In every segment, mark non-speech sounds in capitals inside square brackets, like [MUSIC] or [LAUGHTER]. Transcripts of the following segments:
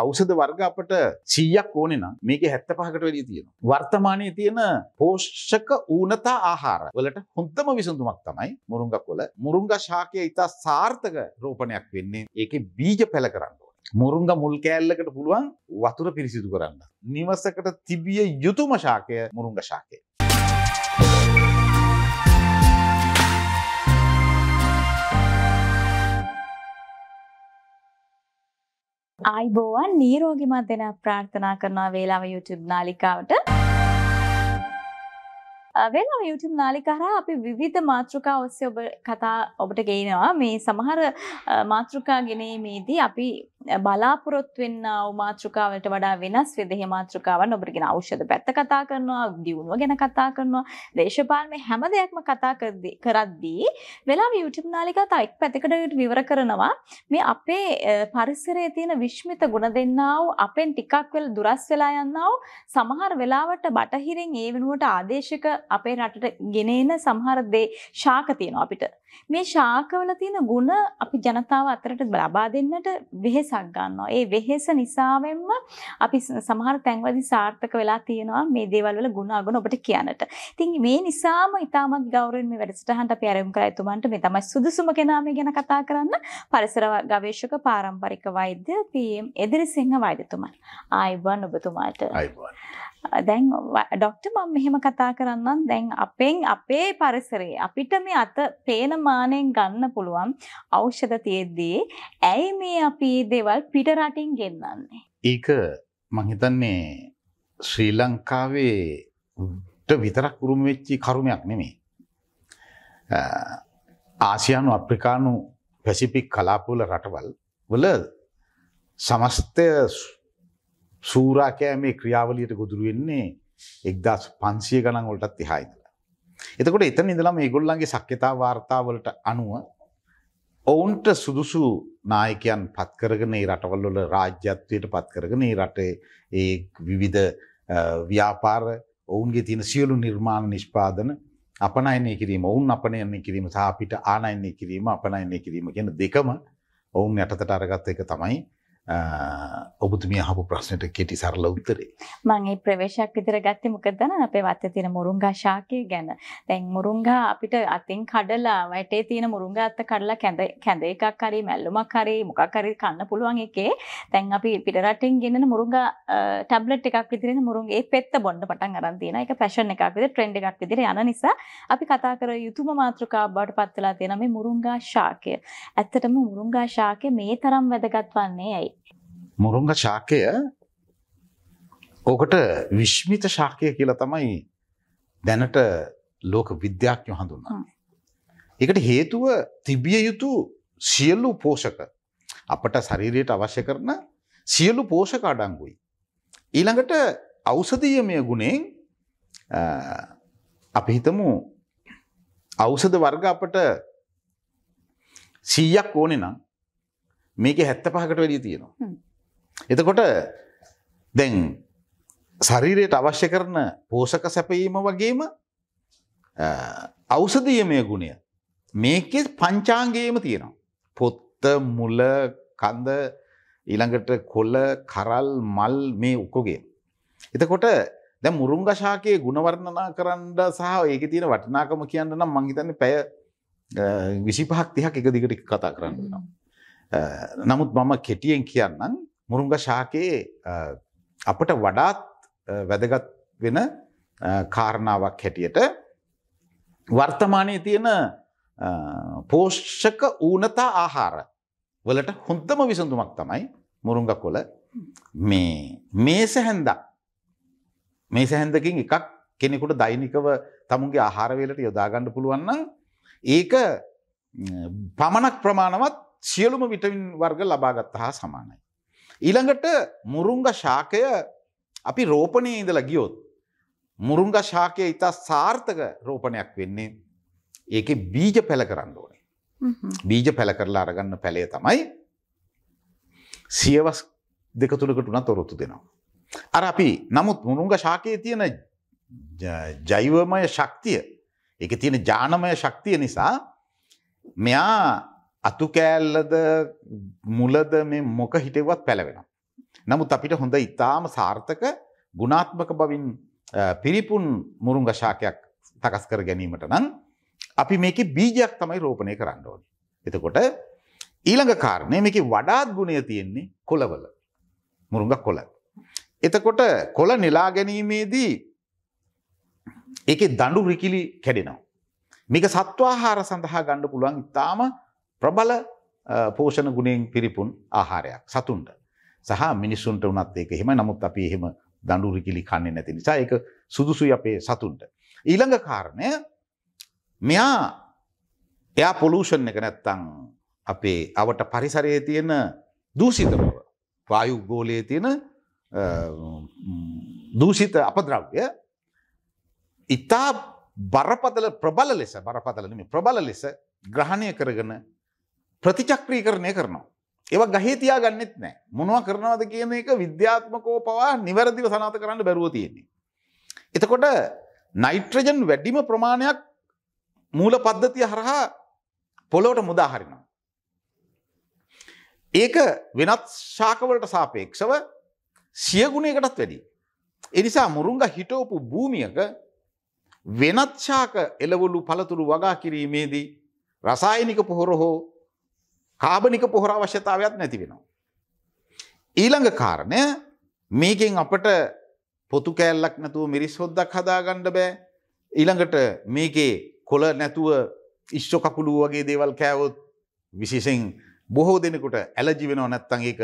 ඖෂධ වර්ග අපට 100ක් ඕනේ නම් මේකේ 75කට වැඩිය තියෙනවා. වර්තමානයේ තියෙන පෝෂක ඌනතා ආහාර වලට හොඳම විසඳුමක් තමයි මුරුංගා කොළ. මුරුංගා ශාකය ඉතා සාර්ථක රෝපණයක් වෙන්නේ ඒකේ බීජ පැල කරන්න ඕනේ. මුරුංග මුල් කෑල්ලකට පුළුවන් වතුර පිරිසිදු කරන්න. නිවසකට තිබිය යුතුම ශාකය මුරුංග ශාකය. ආයිබෝවන් නීරෝගිමත් දෙන ප්‍රාර්ථනා කරනවා වේලාව YouTube නාලිකාවට. වෙලා YouTube නාලිකාරා අපි විවිධ මාතෘකා ඔස්සේ ඔබ කතා ඔබට ගේනවා. මේ සමහර මාතෘකා ගෙනීමේදී අපි බලාපොරොත්තු වෙන්නා වූ මාතෘකාවලට වඩා වෙනස් විදිහේ මාතෘකාවන් ඔබට ගෙන ඖෂධ පැත්ත කතා කරනවා, දියුණුව ගැන කතා කරනවා, දේශපාලන මේ හැම දෙයක්ම කතා කරද්දී වෙලාව YouTube නාලිකාව තව එක් පැත්තකට විවර කරනවා. මේ අපේ පරිසරයේ තියෙන විශ්මිත ගුණ දෙන්නා වූ අපෙන් ටිකක් වෙලා දුරස් වෙලා යන්නා වූ සමහර වෙලාවට බටහිරින් ඒ වෙනුවට ආදේශක අපේ රටට ගෙනෙන සමහර දේ ශාක තියෙනවා අපිට. මේ ශාකවල තියෙන ಗುಣ අපි ජනතාව අතරට ලබා දෙන්නට වෙහෙසක් ගන්නවා. ඒ වෙහෙස නිසාවෙන්ම අපි සමහර තැන්වලදී සාර්ථක වෙලා තියෙනවා මේ දේවල් වල ಗುಣ අගුණ ඔබට කියන්නට. ඉතින් මේ නිසාම ඊටමත් ගෞරවයෙන් මේ වැඩසටහනට අපි ආරම්භ කරා එතුමන්ට මේ තමයි සුදුසුම කෙනා මේ ගැන කතා කරන්න පරිසර ගවේෂක පාරම්පරික වෛද්‍ය පී.එම්. එදිරිසිංහ වෛද්‍යතුමන්. ආයුබෝවන් ඔබතුමාට. ආයිබෝවන්. දැන් ඩොක්ටර් මම මෙහෙම කතා කරන්නම් දැන් අපෙන් අපේ පරිසරයේ අපිට මේ අත පේන මානෙන් ගන්න පුළුවන් ඖෂධ තියෙද්දී ඇයි මේ අපි දේවල් පිට රටින් ගෙන්නන්නේ? ඒක මං හිතන්නේ ශ්‍රී ලංකාවේ විතරක් උරුම වෙච්ච කරුමයක් නෙමෙයි. ආසියානු අප්‍රිකානු පැසිෆික් කලාපවල රටවල් වල සමස්තය සූරාකෑමේ ක්‍රියාවලියට ගොදුරු වෙන්නේ එක්දස් පන්සිය ගණන් වලටත් එහායිදලා. එතකොට එතන ඉඳලා මේ ඒගොල්ලන්ගේ සක්්‍යතා වාර්තාවලට අනුව ඔවුන්ට සුදුසු නායකයන් පත් කරගෙන ඒ රටවල් වල රාජ්‍යත්වයට පත් කරගෙන ඒ රටේ ඒ විවිධ ව්‍යාපාර ඔවුන්ගේ තියෙන සියලු නිර්මාණ නිෂ්පාදන අපනයනය කිරීම ඔවුන් අපනයනය කිරීම සහ අපිට ආනයනය කිරීම අපනයනය කිරීම කියන දෙකම ඔවුන් යටතට අරගත්ත එක තමයි ඔබතුමිය අහපු ප්‍රශ්නයට කෙටි සරල උත්තරේ. මම ඒ ප්‍රවේශයක් විතර ගත්තේ මොකද දන්න අපේ වත්තේ තියෙන මුරුංගා ශාකය ගැන. දැන් මුරුංගා අපිට අතින් කඩලා වටේ තියෙන මුරුංගා අත්ත කඩලා කැඳ කැඳ එකක් හරි මැල්ලුමක් හරි මොකක් හරි කන්න පුළුවන් එකේ දැන් අපි පිට රටින් ගෙනන මුරුංගා ටැබ්ලට් එකක් විදිහට මුරුංගේ පෙත්ත බොන්න පටන් අරන් තියෙනවා. ඒක ෆැෂන් එකක් විදිහට ට්‍රෙන්ඩ් එකක් විදිහට යන නිසා අපි කතා කර යුතුම මාතෘකාවක් බවට පත් වෙලා තියෙන මේ මුරුංගා ශාකය. ඇත්තටම මුරුංගා ශාකය මේ තරම් වැදගත් වන්නේ ඇයි? මුරුංග ශාකය ඕකට විශ්මිත ශාකය කියලා තමයි දැනට ලෝක විද්‍යාඥයෝ හඳුන්වන්නේ. ඒකට හේතුව තිබිය යුතු සියලු පෝෂක අපට ශරීරයට අවශ්‍ය කරන සියලු පෝෂක අඩංගුයි. ඊළඟට ඖෂධීයමය ගුණෙන් අපි හිතමු ඖෂධ වර්ග අපට 100ක් ඕනේ නම් මේකේ 75කට වැඩිය තියෙනවා. එතකොට දැන් ශරීරයට අවශ්‍ය කරන පෝෂක සැපයීම වගේම ඖෂධීයමය ගුණය මේකේ පංචාංගයේම තියෙනවා. පොත්ත මුල කඳ ඊළඟට කොළ කරල් මල් මේ ඔක්කොගේ. එතකොට දැන් මුරුංග ශාකයේ ගුණ වර්ණනා කරන්න සහ ඒකේ තියෙන වටිනාකම කියන්න නම් මං හිතන්නේ පැය 25ක් 30ක් එක දිගට කතා කරන්න වෙනවා. නමුත් මම කෙටියෙන් කියන්නම් මුරුංග ශාකයේ අපට වඩාත් වැදගත් වෙන කාරණාවක් හැටියට වර්තමානයේ තියෙන පෝෂක ඌනතා ආහාර වලට හොඳම විසඳුමක් තමයි මුරුංග කොළ මේ මේස හැන්ද මේස හැන්දකින් එකක් කෙනෙකුට දෛනිකව තමුන්ගේ ආහාරවලට යොදාගන්න පුළුවන්නම් ඒක පමණක් ප්‍රමාණවත් සියලුම විටමින් වර්ග ලබාගත්ත හා සමානයි. ඊළඟට මුරුංග ශාකය අපි රෝපණය ඉඳලා ගියොත් මුරුංග ශාකය ඉතා සාර්ථක රෝපණයක් වෙන්නේ ඒක බීජ පැල කරන්න ඕනේ. බීජ පැල කරලා අරගන්න පැළය තමයි සියවස් දෙක තුළකට උනත් ඔරොත්තු දෙනවා. අර අපි නමුත් මුරුංග ශාකයේ තියෙන ජෛවමය ශක්තිය එක තියෙන ජානමය ශක්තිය නිසා මෙයා අතු කෑල්ලද මුලද මේ මොක හිටවත් පැලවෙනවා. නමුත් අපිට හොඳ ඉතාම සාර්ථක ගුණාත්මක බවින් පිරිපුන් මුරුංග ශාකයක් තකස් කර ගැනීමට නම් අපි මේක බීජයක් තමයි රෝපණය කරන්න ඕනි. එතකොට ඊළඟ කාරණය මේක වඩාත් ගුණය තියෙන්නේ කොළවල මුරුංග කොළ. එතකොට කොළ නිලා ගැනීමේදී ඒක දඩු රිකිලි කැඩෙනවා. මේක සත්වාහාර සඳහා ගණ්ඩ පුළුවන් ඉතාම ප්‍රබල පෝෂණ ගුණයෙන් පිරිපුන් ආහාරයක් සතුන්ට සහ මිනිස්සුන්ට වනත් ඒක එහෙම නමුත් අපි එහෙම දඩු රිකිලි කන්නේ නැති නිසා එක සුදුසුයි අපේ සතුන්ට. ඊළඟ කාරණය මෙයා එයා පොලූෂන් එක නැත්තං අපේ අවට පරිසරයේ තියෙන දූසිතබව වායු ගෝලයේ තියෙන දූෂිත අපද්‍රව්‍ය ඉතා බරපතල ප්‍රබල ලෙස බරපතලනම ප්‍රබල ලෙස ග්‍රහණය කරගෙන ප්‍රතිචක්‍රී කරණය කරනවා. ඒව ගහේ තියා ගන්නෙත් නෑ මොනවා කරනවද කියන එක විද්‍යාත්මකෝ පවා නිවැරදිව සනාත කරන්න බැරුව තියෙන්නේ. එතකොට නයිට්‍රජන් වැඩිම ප්‍රමාණයක් මූල පද්ධතිය හරහා පොලොවට මුදාහරිනවා. ඒක වෙනත් ශාකවලට සාපේක්ෂව සියගුණයකටත් වැඩි. එනිසා මුරුංග හිටෝපු භූමියක වෙනත් ශාක එළවලු පළතුරු වගා කිරීමේදී රසායනික පොහොර හෝ කාබනික පොහොර අවශ්‍යතාවයක් නැති වෙනවා. ඊළඟ කාරණය මේකෙන් අපට පොතු කෑල්ලක් නැතුව මිරිස් හොද්දක් හදාගණ්ඩ බෑ ඊළඟට මේකේ කොළ නැතුව ඉශ්ෂෝ කකුළු වගේ දේවල් කෑවොත් විශේෂෙන් බොහෝ දෙනෙකුට ඇලජි වෙනවා නැත්තං ඒක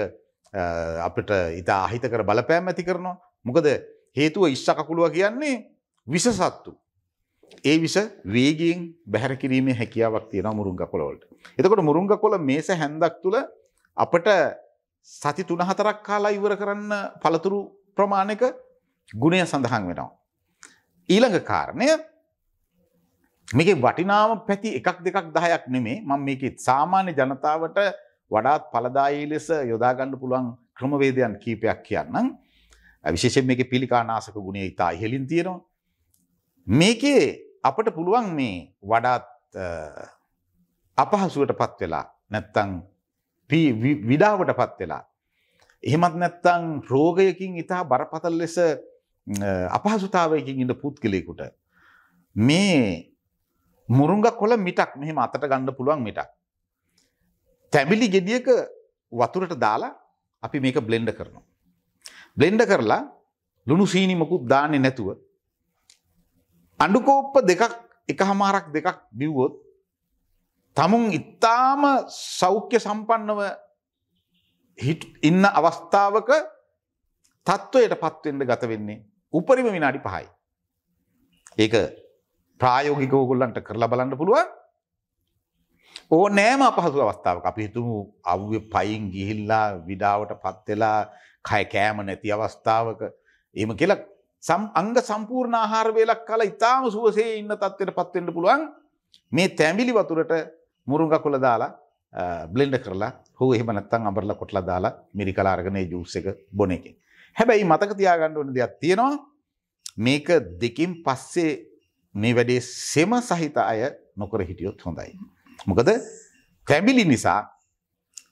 අපට ඉතා අහිතකර බලපෑම් ඇති කරනවා මොකද හේතුව ඉශ්ෂ කකුළුව කියන්නේ විසසත්තු. ඒ විස වේගයෙන් බැහැර කිරීමේ හැකියාවක් තියෙන මුරුංග කොළවලට. එතකොට මුරුංග කොළ මේස හැන්දක් තුළ අපට සති තුන හතරක් කාලා ඉවර කරන්න පළතුරු ප්‍රමාණක ගුණය සඳහන් වෙනවා. ඊළඟ කාරණය මේක වටිනාම පැති එකක් දෙකක් දහයක් නෙමේ මං මේක සාමාන්‍ය ජනතාවට වඩාත් පලදායි ලෙස යොදාගන්න පුළුවන් ක්‍රමවේදයන් කීපයක් කියන්නම් විශේෂෙන් මේක පිළිකානාසක ගුණේ ඉතා ඉහෙලින් තියෙනවා. මේකේ අපට පුළුවන් මේ වඩාත් අපහසුවට පත් වෙලා නැත්තං විඩාවට පත් වෙලා. එහෙමත් නැත්තං රෝගයකින් ඉතා බරපතල් ලෙස අපහසුතාවයකින් ඉන්න පුද්ගලයකුට. මේ මුරුංග කොළ මිටක් මෙහෙම අතට ගණ්ඩ පුළුවන් මිටක්. තැබිලි ගෙඩියක වතුරට දාලා අපි මේක බ්ලෙන්ඩ කරනවා. බ්ලෙන්ඩ කරලා ලුණු සීනි මොකුත් දාන්නේ නැතුව. අඩුකෝප්ප දෙකක් එක හමාරක් දෙකක් බිව්වොත් තමුන් ඉත්තාම සෞඛ්‍ය සම්පන්නව ඉන්න අවස්ථාවක තත්ත්වයට පත්වෙන්ට ගත වෙන්නේ උපරිම විනාඩි පහයි. ඒක ප්‍රායෝගික ඕගොල්ලන්ට කරලා බලන්න පුළුවන් ඕ නෑම අපහසු අවස්ථාවක් අපි හිතුමු අව්‍ය පයින් ගිහිල්ලා විඩාවට පත්වෙලා කය කෑම නැති අවස්ථාවක එම කියලා සම් අංග සම්පූර්ණ ආහාර වේලක් කලා ඉතාම සුවසේ ඉන්න තත්වයට පත්වෙන්ට පුළුවන් මේ තැමිලි වතුරට මුරුංග කොළ දාලා බ්ලෙන්ඩ කරලා හෝ එහෙම නැත්තං අබරල කොටලා දාලා මිරි කලාරගනය ජූස් එක බොන එක. හැබැයි මතක තියාගන්න ඕන දෙයක් තියෙනවා මේක දෙකින් පස්සේ මේ වැඩේ සෙම සහිත අය නොකර හිටියොත් හොඳයි. මොකද කැබිලි නිසා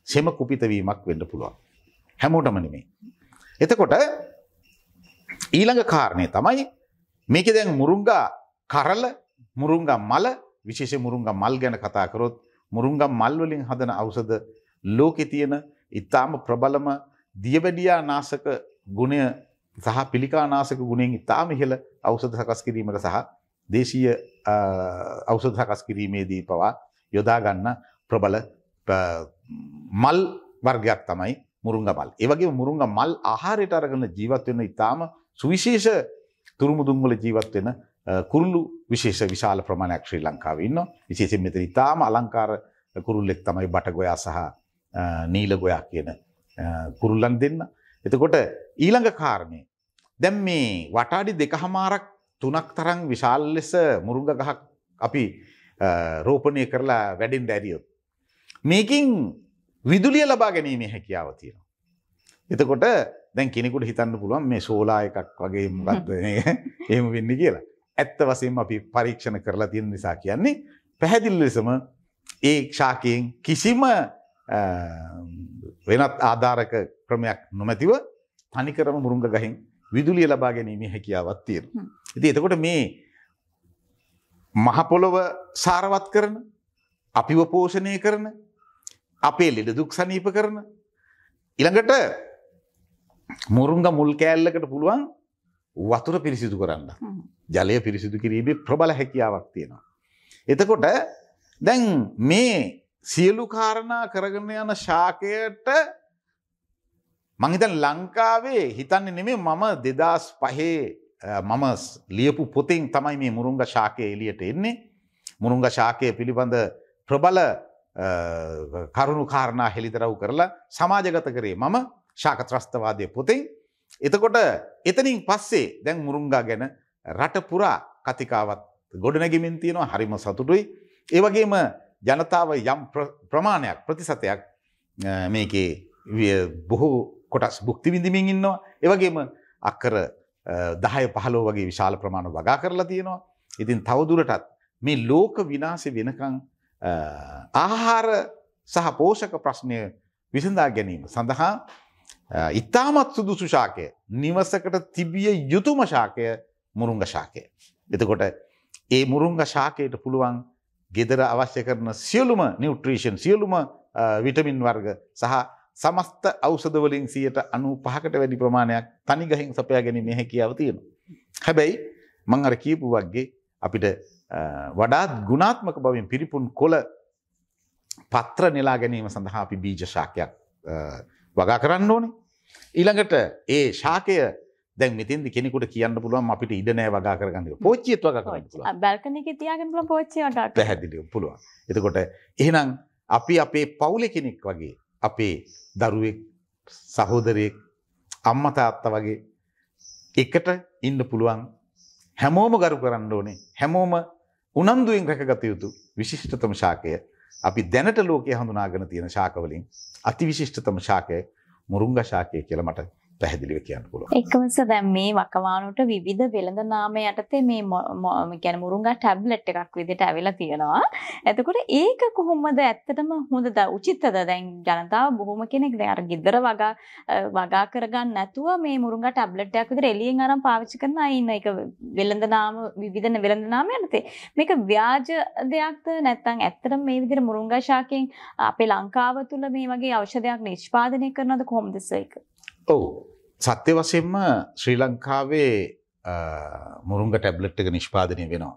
සෙම කුපිතවීමක් වෙන්න පුළුවන්. හැමෝටම නෙමේ. එතකොට ඊළඟ කාරණය තමයි මේක දැන් මුරුංගා කරල මුරුංගා මල විශේෂ මුරුංගා මල් ගැන කතා කරොත් මුරුංගා මල් වලින් හදන ඖෂධ ලෝකෙ තියෙන ඉතාම ප්‍රබලම දියවැඩියා නාසක ගුණය සහ පිළිකානාසක ගුණෙන් ඉතාම ඉහළ ඖෂධ සකස් කිරීමට සහ දේශීය ඖෂධ සකස් කිරීමේදී පවා යොදාගන්න ප්‍රබල මල් වර්ගයක් තමයි මුරුංග මල්. ඒවගේ මුරුංග මල් ආහාරයට අරගන්න ජීවත් වෙන ඉතාම සුවිශේෂ තුරුමුදුන්වල ජීවත් වෙන කුරුල්ලු විශේෂ විශාල ප්‍රමාණයක් ශ්‍රී ලංකාව ඉන්න විශේෂෙන් මෙතන ඉතාම අලංකාර කුරුල්ලෙක් තමයි බටගොයා සහ නීල ගොයා කියන කුරුල්ලන් දෙන්න. එතකොට ඊළඟ කාරණය දැම් මේ වටාඩි දෙක හමාරක් තුනක් තරං විශාල් ලෙස මුරුග ගහක් අපි රෝපණය කරලා වැඩෙන් දැරියොත්. මේකින් විදුලිය ලබා ගැනීමේ හැකියාව තියෙනවා. එතකොට දැන් කෙනෙකුට හිතන්න පුළුවන් මේ සෝලා එකක් වගේ මොකක්ද [LAUGHS] එහෙම වෙන්න කියලා. ඇත්ත වශයෙන්ම අපි පරීක්ෂණ කරලා තියෙන නිසා කියන්නේ පැහැදිලි ලෙසම ඒ ශාකයෙන් කිසිම වෙනත් ආධාරක ක්‍රමයක් නොමැතිව තනිකරම මුරුංග ගහෙන් විදුලිය ලබා ගැනීමේ හැකියාවක් තියෙනවා. ඉතින් එතකොට මේ මහ පොළොව සාරවත් කරන අපිව පෝෂණය කරන අපේ ලෙඩ දුක් සනීප කරන ඊළඟට මුරුංග මුල් කෑල්ලකට පුළුවන් වතුර පිරිසිදු කරන්න. ජලය පිරිසිදු කිරීමේ ප්‍රබල හැකියාවක් තියෙනවා. එතකොට දැන් මේ සියලු කාරණා කරගෙන යන ශාකයට මංහිතන් ලංකාවේ හිතන්නේ නෙමේ මම දෙදස් පහේ මම ලියපු පොතින් තමයි මේ මුරුංග ශාකය එලියට එන්නේ. මුරුංග ශාකය පිළිබඳ ප්‍රබල කරුණු කාරණා හෙළිතරව් කරලා සමාජගත කරේ මම ශාකත්‍රස්තවාදය පොතෙන් එතකොට එතනින් පස්සේ දැන් මුරුංගා ගැන රට පුරා කතිකාවත් ගොඩනැගිමින් තියෙනවා හරිම සතුටුයි. ඒවගේම ජනතාව යම් ප්‍රමාණයක් ප්‍රතිසතයක් මේකේ බොහෝ කොටස් බුක්ති විඳමින් ඉන්නවා. ඒවගේම අක්කර දහය පහලෝ වගේ විශාල ප්‍රමාණ වගා කරලා තියෙනවා. ඉතින් තවදුරටත් මේ ලෝක විනාශ වෙනකං ආහාර සහ පෝෂක ප්‍රශ්නය විසඳා ගැනීම සඳහා ඉතාමත් සුදුසු ශාකය නිවසකට තිබිය යුතුම ශාකය මුරුංග ශාකය. එතකොට ඒ මුරුංග ශාකයට පුළුවන් ගෙදර අවශ්‍ය කරන සියලුම නිවට්‍රීෂන් සියලුම විටමින් වර්ග සහ සමස්ත අවසදවලින් සියට අනු පහකට වැඩි ප්‍රමාණයක් තනිගහින් සපයා ගැනීම හැකියාව තියෙනවා. හැබැයි මං අර කියපු වගේ අපිට වඩාත් ගුණාත්මක බවින් පිරිපුන් කොළ පත්‍ර නෙලා ගැනීම සඳහා අපි බීජ ශාකයක් වගා කරන්න ඕනේ. ඊළඟට ඒ ශාකය දැන් මෙතින්දි කෙනෙකුට කියන්න පුළුවන් අපිට ඉඩ නෑ වගා කරගන්න පෝච්චියත් වගා කරන්න පුළුවන්. බැල්කන එක තියාගෙන පුළුවන් පෝච්චිය වටාට. පැහැදිලිව පුළුවන්. එතකොට එහෙනම් අපි අපේ පවුලේ කෙනෙක් වගේ අපේ දරුවෙක් සහෝදරයෙක් අම්මා තාත්තා වගේ එකට ඉන්න පුළුවන් හැමෝම ගරු කරන්න ඕනේ හැමෝම උනන්දුවෙන් රැකගත යුතු විශිෂ්ටතම ශාකය අපි දැනට ලෝකයේ හඳුනාගෙන තියෙන ශාකවලින් අතිවිශිෂ්ටතම ශාකය මුරුංග ශාකය කියලා මට පැහැදිලිව කියන්න පුළුවන්. එකවස දැන් මේ වකවානුවට විවිධ වෙළඳ නාම යටතේ මේ කියන්නේ මුරුංගා ටැබ්ලට් එකක් විදිහට ඇවිල්ලා තියෙනවා. එතකොට ඒක කොහොමද ඇත්තටම හොඳද උචිතද දැන් ජනතාව බොහොම කෙනෙක් දැන් අර ගෙදර වගා වගා කරගන්න නැතුව මේ මුරුංගා ටැබ්ලට් එකක් විදිහට එළියෙන් අරන් පාවිච්චි කරන අය ඉන්න ඒක වෙළඳ නාම විවිධ වෙළඳ නාම යටතේ මේක ව්‍යාජ දෙයක්ද නැත්නම් ඇත්තටම මේ විදිහට මුරුංගා ශාකයෙන් අපේ ලංකාව තුල මේ වගේ ඖෂධයක් නිෂ්පාදනය කරනවද කොහොමද ඒක? ඔව් සත්‍ය වශයෙන්ම ශ්‍රී ලංකාවේ මුරුංග ටැබ්ලට් එක නිෂ්පාදනය වෙනවා.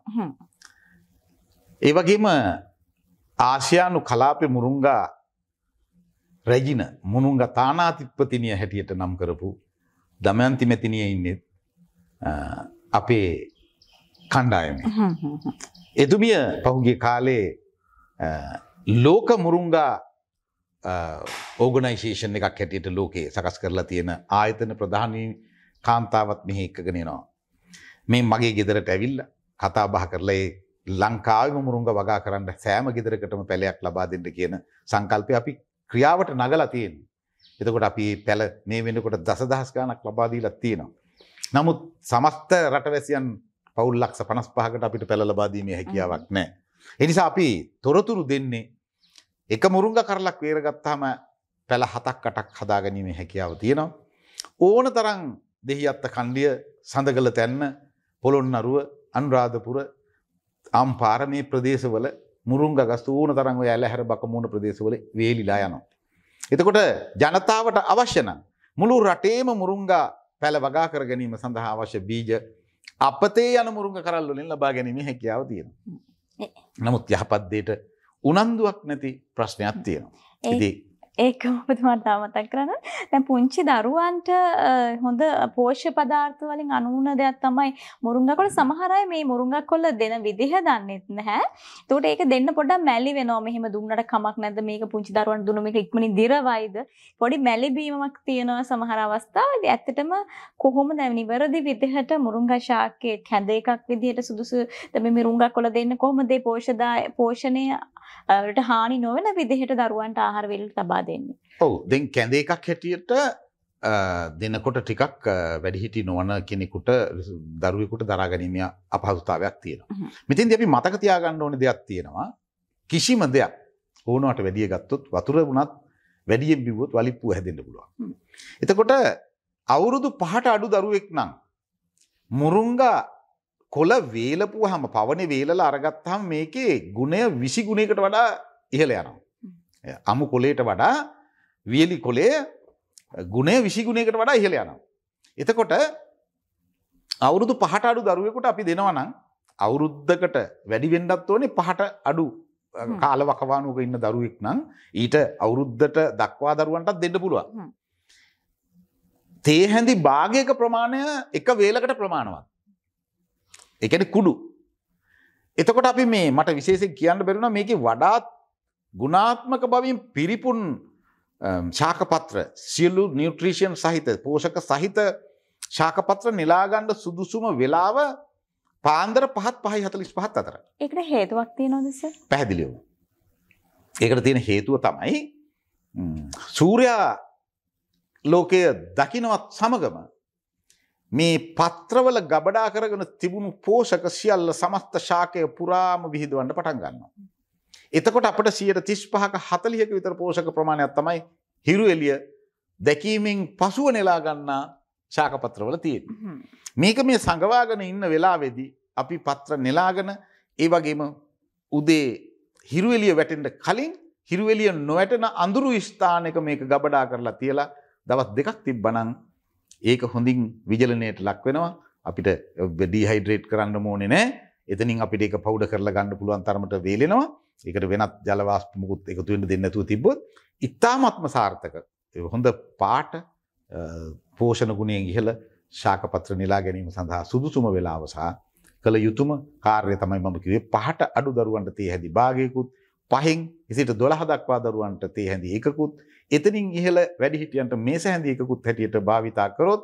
ඒ වගේම ආසියානු කලාපෙ මුරුංගා රැජින මුණුංග තානාතිප්පතිනිය හැටියට නම් කරපු දමයන්ති මැතිනිය ඉන්නෙත් අපේ කණ්ඩායම. එතුමිය පහුගේ කාලේ ලෝක මුරුංගා ඕගනයිශේෂන් එකක් හැටියට ලෝකයේ සකස් කරලා තියෙන ආයතන ප්‍රධානී කාන්තාවත් මෙහි එක්කගෙනනවා. මේ මගේ ගෙදරට ඇවිල්ල කතා බහ කරලා ඒ ලංකාව මුරුංග වගා කරන්න සෑම ගෙදරකටම පැලයක් ලබා දෙන්න කියන සංකල්පය අපි ක්‍රියාවට නගලා තියෙන. එතකොට අපි පැල මේ වෙනකොට දසදහස් ගානක් ලබාදීලත් තියෙනවා. නමුත් සමස්ත රටවැසියන් පවුල් ලක්ෂ පනස් පහකට අපිට පැළ ලබාදීමේ හැකියාවක් නෑ. එනිසා අපි තොරතුරු දෙන්නේ එක මුරුංග කරලක් වේරගත්තාම පැළ හතක් අටක් හදාගැනීමේ හැකියාව තියෙනවා. ඕන තරං දෙහි අත්ත කණ්ඩිය සඳගල තැන්න පොළොන්නරුව අනුරාධපුර අම්පාර මේ ප්‍රදේශවල මුරුංග ගස්තු ඕන තරංව ඇල හැර බකමුණ ප්‍රදේශවල වේලිලා යනවා. එතකොට ජනතාවට අවශ්‍යන මුළු රටේම මුරුංගා පැළ වගා කර ගැනීම සඳහා අවශ්‍ය බීජ අපතේ යන මුරුංග කරල්ලොලින් ලබා ගැනීම හැකියාව තියෙන. නමුත් යහපත්දේට උනන්දුවක් නැති ප්‍රශ්නයක් තියෙනවා. ඉති ඒක ඔබතුමාට මතක් කරන්න දැන් පුංචි දරුවන්ට හොඳ පෝෂ්‍ය පදාර්ථ වලින් අනුන දෙයක් තමයි මුරුංගකොළ සමහර අය මේ මුරුංගකොළ දෙන විදිහ දන්නෙත් නැහැ. ඒකට ඒක දෙන්න පොඩ්ඩක් මැලි වෙනවා. මෙහෙම දුන්නට කමක් නැද්ද මේක පුංචි දරුවන්ට දුන්න මේක ඉක්මනින් දිරවයිද? පොඩි මැලි බීමක් තියෙනවා සමහර අවස්ථාවලදී. ඇත්තටම කොහොමද නිවැරදි විදිහට මුරුංගා ශාකයේ කැඳ එකක් විදිහට සුදුසු මේ මුරුංගකොළ දෙන්න කොහොමද පෝෂණය වලට හානි නොවන විදිහට දරුවන්ට ආහාර වේල ලබා දෙන්නේ. ඔව් දැන් කැඳ එකක් හැටියට දෙනකොට ටිකක් වැඩිහිටි නොවන කෙනෙකුට දරුවෙකුට දරා ගැනීම අපහසුතාවයක් තියෙනවා. මෙතෙන්දී අපි මතක තියාගන්න ඕනේ දෙයක් තියෙනවා. කිසිම දෙයක් ඕනවට වැඩිය ගත්තොත් වතුර වුණත් වැඩියෙන් බිව්වොත් වලිප්පුව හැදෙන්න පුළුවන්. එතකොට අවුරුදු පහට අඩු දරුවෙක් නම් මුරුංගා කොල වේලපුුව හම පවන වේලල අරගත්හම මේකේ ගුණය විසි ගුණයකට වඩා ඉහල යනවා. අමු කොලේට වඩා වියලි කොලේ ගුණය විසිගුණයකට වඩා ඉහල යනවා. එතකොට අවුරුදු පහට අඩු දරුවෙකුට අපි දෙනවනම් අවුරුද්ධකට වැඩි වෙන්ඩත් ඕනේ පහට අඩු කාල වකවානුවක ඉන්න දරුවෙක් නම් ඊට අවුරුද්ධට දක්වා දරුවන්ටත් දෙන්න පුළුවන්. තේ හැඳි භාගයක ප්‍රමාණය එක වේලකට ප්‍රමාණවත්. එකන කුඩු. එතකොට අපි මේ මට විශේෂෙන් කියන්න බැරුණ මේක වඩාත් ගුණාත්මක බවින් පිරිපුන් ශාකපත්‍ර සියලු නිියුට්‍රීෂන් සහිත පෝෂක සහිත ශාකපත්‍ර නිලාගණ්ඩ සුදුසුම වෙලාව පාන්දර පහත් පහයි හතලිස් පහත් අතර ඒකට හේතුවක් තියෙනවදස පැහැදිලියව. ඒකට තියෙන හේතුව තමයි සූරයා ලෝකය දකිනවත් සමගම මේ පත්‍රවල ගබඩා කරගෙන තිබුණු පෝෂක සියල්ල සමස්ත ශාකය පුරාම විහිදුවන්ට පටන් ගන්නවා. එතකොට අපට සියයට තිස් පහක හතලියක විතර පෝෂක ප්‍රමාණයක් තමයි හිරු එලිය දැකීමෙන් පසුව නෙලා ගන්නා ශාකපත්‍රවල තියෙන. මේක මේ සඟවාගෙන ඉන්න වෙලාවෙදී අපි පත්‍ර නෙලාගෙන ඒ වගේම උදේ හිරුවෙලිය වැටෙන්ට කලින් හිරුවෙලිය නොවැටෙන අඳුරු ස්ථානක මේක ගබඩා කරලා තියලා දවස් දෙකක් තිබ්බනං ඒක හොඳින් විජලනයට ලක් වෙනවා. අපිට ඩීහයිඩ්‍රේට් කරන්න මෝනේ නෑ. එතනින් අපිට ඒක පවුඩ කරලා ගන්න පුළුවන් තරමට වේලෙනවා ඒකට වෙනත් ජලවාස්පමුකුත් එකතුවෙන්ට දෙන්නතුව තිබොත් ඉතාමත්ම සාර්ථක. හොඳ පාට පෝෂණ ගුණයෙන් ඉහළ ශාකපත්‍ර නිලා ගැනීම සඳහා සුදුසුම වෙලාවසා කළ යුතුම කාර්ය තමයි මම කිවේ පහට අඩු දරුවන්ට තේ හැදි භාගයකුත් පහෙන් එසිට දොළහ දක්වා දරුවන්ට තේ හැඳි එකකුත් එතනින් ඉහළ වැඩිහිටියන්ට මේස හැඳි එකකුත් හැටියට භාවිතා කරොත්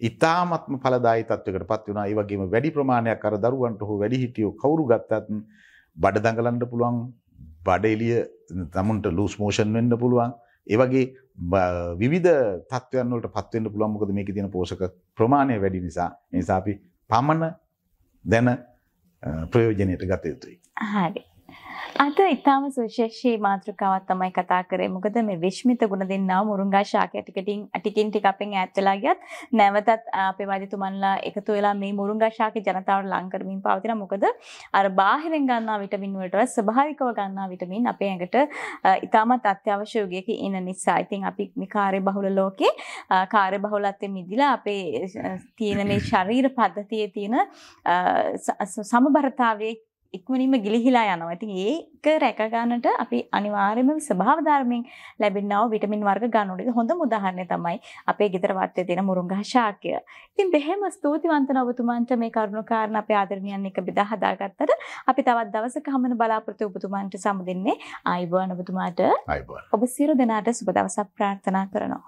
ඉතාමත්ම පලදායි තත්වකට පත් වුණා ඒ වගේම වැඩි ප්‍රමාණයක් අර දරුවන්ට හෝ වැඩිහිටියෝ කවුරු ගත්තත් බඩ දඟලන්න පුළුවන් බඩ එලිය තමුන්ට ලූස් මෝෂන් වෙන්න පුළුවන් ඒවගේ විවිධ තත්වයන් වලට පත්වෙන්න පුළුවන් මොකද මේකේ තියෙන පෝෂක ප්‍රමාණය වැඩි නිසා නිසා අපි පමණ දැන ප්‍රයෝජනයට ගත යුතුයි. හරි. අද ඉතාම සුශේෂී මාතෘකාවක් තමයි කතා කරේ. මොකද මේ විශ්මිත ගුණ දෙන්නා මුරුංගා ශාකය ටිකටින් ටිකින් ටික අපෙන් ඈත් වෙලා ගියත් නැවතත් අපේ වෛද්‍යතුමන්ලා එකතු වෙලා මේ මුරුංගා ශාකේ ජනතාවට ලං කරමින් පවතින මොකද අර බාහිරින් ගන්නා විටමින් වලට ස්වභාවිකව ගන්නා විටමින් අපේ ඇඟට ඉතාමත් අත්‍යවශ්‍ය යුගයක ඉන්න නිසා. ඉතින් අපි මේ කාර්ය බහුල ලෝකේ කාර්ය බහුලත්වයෙන් මිදිලා අපේ තියෙන මේ ශරීර පද්ධතියේ තියෙන සමබරතාවයේ ඉක්මනින්ම ගිලිහිලා යනවා. ඉතින් ඒක රැක ගන්නට අපි අනිවාර්යයෙන්ම ස්වභාව ධර්මයෙන් ලැබෙනා වූ විටමින් වර්ග ගන්න ඕනේ. හොඳම උදාහරණය තමයි අපේ ගෙදර වත්තේ තියෙන මුරුංගා ශාකය. ඉතින් බෙහෙම ස්තුතිවන්ත ඔබතුමන්ට මේ කරුණු කාරණා අපේ ආදරණීයන් එක්ක බෙදා හදාගත්තට අපි තවත් දවසක හමන බලාපොරොත්තු ඔබතුමන්ට සමුදෙන්නේ ආයිබෝන් ඔබතුමාට. ආයිබෝන්. ඔබ සියලු දෙනාට සුබ දවසක් ප්‍රාර්ථනා කරනවා.